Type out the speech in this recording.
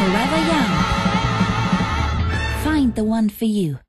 Forever young. Find the one for you.